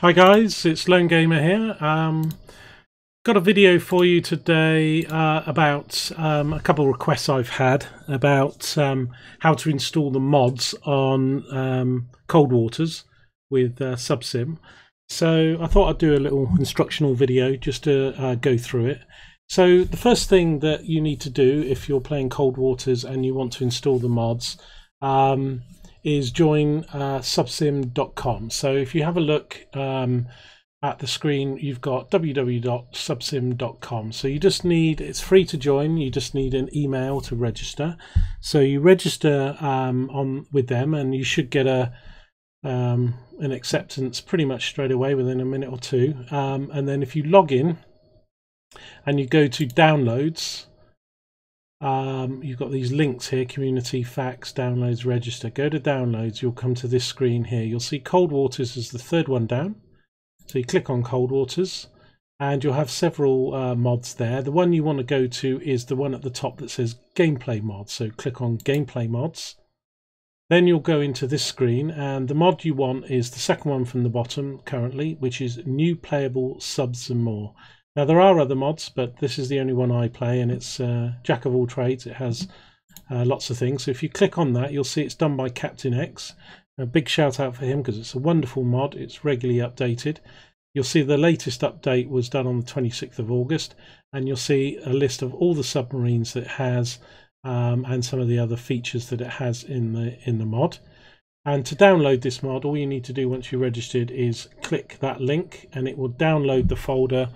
Hi guys, it's Lone Gamer here. Um, got a video for you today uh, about um, a couple requests I've had about um, how to install the mods on um, Cold Waters with uh, Subsim. So I thought I'd do a little instructional video just to uh, go through it. So the first thing that you need to do if you're playing Cold Waters and you want to install the mods um, is join uh, subsim.com. So if you have a look um, at the screen, you've got www.subsim.com. So you just need, it's free to join, you just need an email to register. So you register um, on with them and you should get a um, an acceptance pretty much straight away within a minute or two. Um, and then if you log in and you go to downloads, um, you've got these links here, community, facts, downloads, register. Go to downloads, you'll come to this screen here. You'll see Cold Waters is the third one down. So you click on Cold Waters and you'll have several uh, mods there. The one you want to go to is the one at the top that says gameplay mods. So click on gameplay mods then you'll go into this screen and the mod you want is the second one from the bottom currently, which is new playable subs and more. Now there are other mods, but this is the only one I play and it's uh, jack of all trades. It has uh, lots of things. So if you click on that, you'll see it's done by Captain X. A big shout out for him because it's a wonderful mod. It's regularly updated. You'll see the latest update was done on the 26th of August and you'll see a list of all the submarines that it has um, and some of the other features that it has in the in the mod. And to download this mod, all you need to do once you're registered is click that link and it will download the folder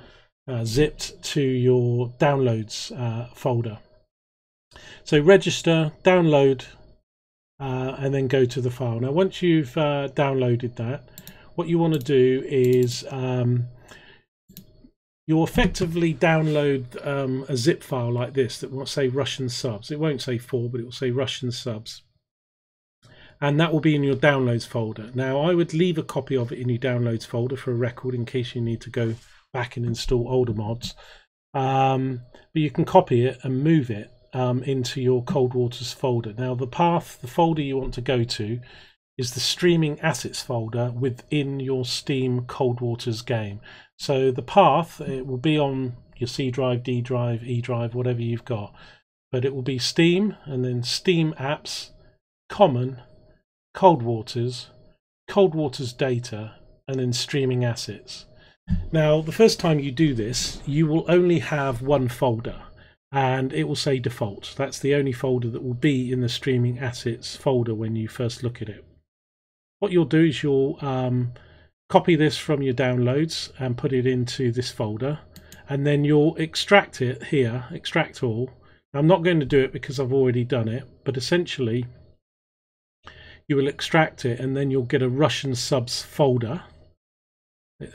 uh, zipped to your downloads uh, folder. So register, download, uh, and then go to the file. Now once you've uh, downloaded that, what you want to do is um, you'll effectively download um, a zip file like this that will say Russian subs. It won't say four, but it will say Russian subs. And that will be in your downloads folder. Now, I would leave a copy of it in your downloads folder for a record in case you need to go back and install older mods. Um, but you can copy it and move it um, into your Cold Waters folder. Now, the path, the folder you want to go to is the streaming assets folder within your Steam Cold Waters game. So the path, it will be on your C drive, D drive, E drive, whatever you've got. But it will be Steam and then Steam apps, common, cold waters, cold waters data, and then streaming assets. Now, the first time you do this, you will only have one folder and it will say default. That's the only folder that will be in the streaming assets folder when you first look at it. What you'll do is you'll um, copy this from your downloads and put it into this folder and then you'll extract it here extract all I'm not going to do it because I've already done it but essentially you will extract it and then you'll get a Russian subs folder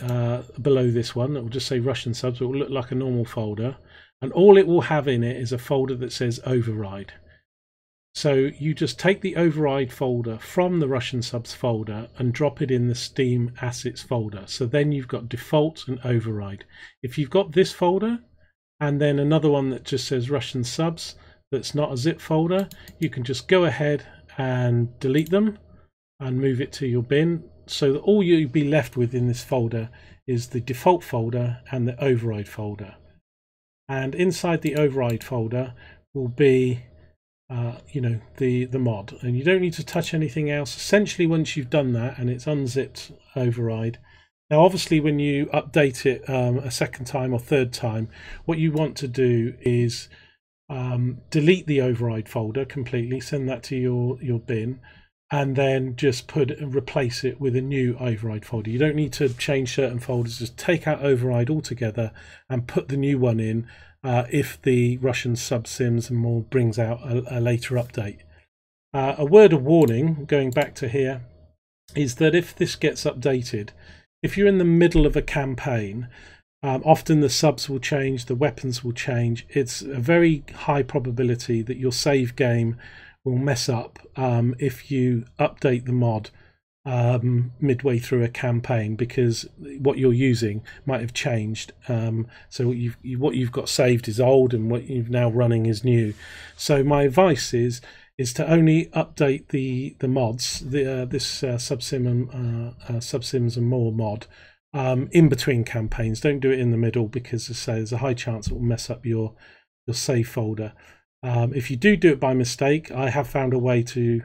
uh, below this one that will just say Russian subs it will look like a normal folder and all it will have in it is a folder that says override so you just take the override folder from the Russian subs folder and drop it in the Steam assets folder. So then you've got default and override. If you've got this folder and then another one that just says Russian subs that's not a zip folder, you can just go ahead and delete them and move it to your bin so that all you'll be left with in this folder is the default folder and the override folder. And inside the override folder will be uh, you know the the mod and you don't need to touch anything else essentially once you've done that and it's unzipped override now obviously when you update it um, a second time or third time what you want to do is um, delete the override folder completely send that to your your bin and then just put and replace it with a new override folder you don't need to change certain folders just take out override altogether and put the new one in uh, if the Russian subsims and more brings out a, a later update. Uh, a word of warning, going back to here, is that if this gets updated, if you're in the middle of a campaign, um, often the subs will change, the weapons will change. It's a very high probability that your save game will mess up um, if you update the mod um, midway through a campaign because what you're using might have changed. Um, so what you've what you've got saved is old, and what you've now running is new. So my advice is is to only update the the mods, the uh, this uh, subsim and uh, uh, subsims and more mod um, in between campaigns. Don't do it in the middle because, as I say, there's a high chance it will mess up your your save folder. Um, if you do do it by mistake, I have found a way to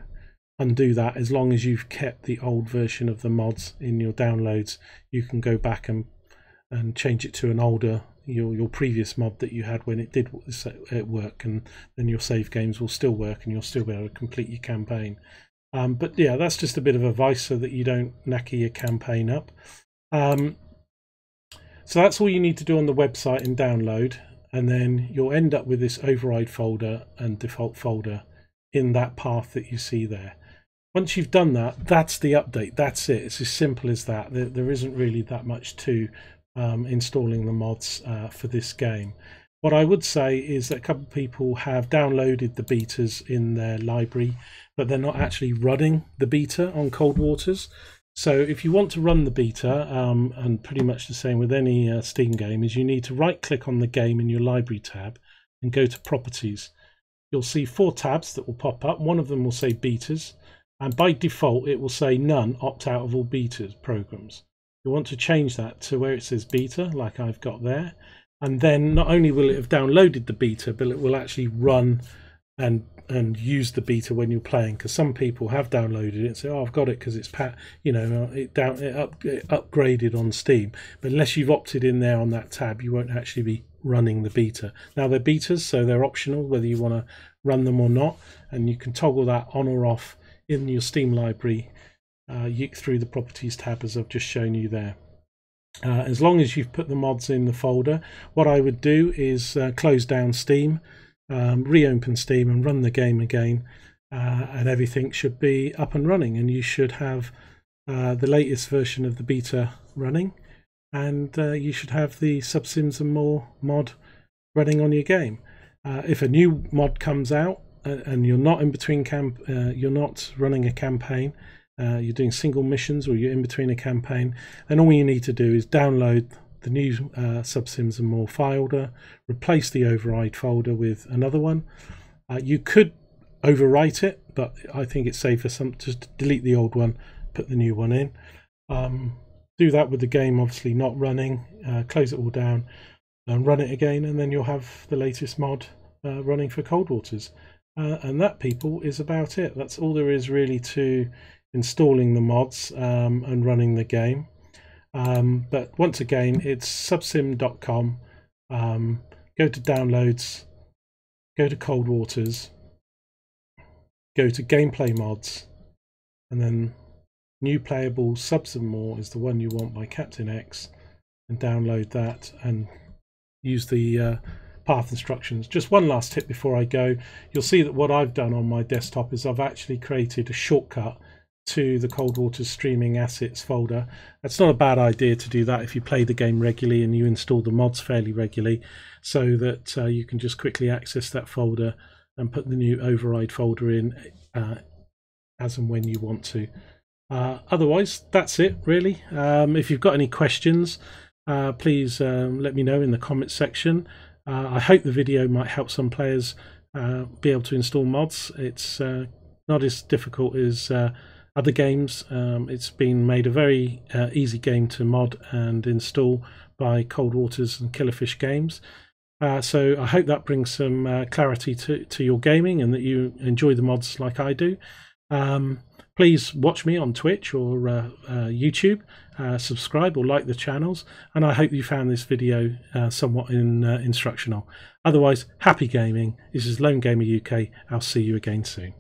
undo that. As long as you've kept the old version of the mods in your downloads you can go back and and change it to an older your your previous mod that you had when it did it work and then your save games will still work and you'll still be able to complete your campaign. Um, but yeah that's just a bit of advice so that you don't knacker your campaign up. Um, so that's all you need to do on the website and download and then you'll end up with this override folder and default folder in that path that you see there once you've done that that's the update that's it it's as simple as that there, there isn't really that much to um, installing the mods uh, for this game. What I would say is that a couple of people have downloaded the betas in their library, but they're not actually running the beta on Cold Waters. So if you want to run the beta, um, and pretty much the same with any uh, Steam game, is you need to right click on the game in your library tab and go to properties. You'll see four tabs that will pop up. One of them will say betas, and by default it will say none, opt out of all betas programs you want to change that to where it says beta like I've got there and then not only will it have downloaded the beta but it will actually run and and use the beta when you're playing because some people have downloaded it and say oh I've got it because it's pat you know it down it, up, it upgraded on Steam but unless you've opted in there on that tab you won't actually be running the beta now they're betas so they're optional whether you want to run them or not and you can toggle that on or off in your Steam library uh, through the properties tab as I've just shown you there. Uh, as long as you've put the mods in the folder, what I would do is uh, close down Steam, um, reopen Steam and run the game again uh, and everything should be up and running and you should have uh, the latest version of the beta running and uh, you should have the Subsims and More mod running on your game. if a new mod comes out and you're not in between camp, you're not running a campaign, uh, you're doing single missions or you're in between a campaign, then all you need to do is download the new uh, Subsims and More folder, replace the override folder with another one. Uh, you could overwrite it, but I think it's safer some just delete the old one, put the new one in. Um, do that with the game obviously not running, uh, close it all down and run it again and then you'll have the latest mod uh, running for Cold Waters. Uh, and that people is about it. That's all there is really to installing the mods um, and running the game. Um, but once again, it's subsim.com. Um, go to downloads, go to Cold Waters, go to gameplay mods, and then new playable subsim more is the one you want by Captain X, and download that and use the uh, path instructions. Just one last tip before I go. You'll see that what I've done on my desktop is I've actually created a shortcut to the Cold Water streaming assets folder. It's not a bad idea to do that if you play the game regularly and you install the mods fairly regularly so that uh, you can just quickly access that folder and put the new override folder in uh, as and when you want to. Uh, otherwise, that's it really. Um, if you've got any questions, uh, please um, let me know in the comments section. Uh, I hope the video might help some players uh, be able to install mods. It's not as difficult as other games. Um, it's been made a very uh, easy game to mod and install by Cold Waters and Killerfish Games. Uh, so I hope that brings some uh, clarity to, to your gaming and that you enjoy the mods like I do. Um, please watch me on Twitch or uh, uh, YouTube, uh, subscribe or like the channels, and I hope you found this video somewhat in, instructional. Otherwise, happy gaming. This is Lone Gamer UK. I'll see you again soon.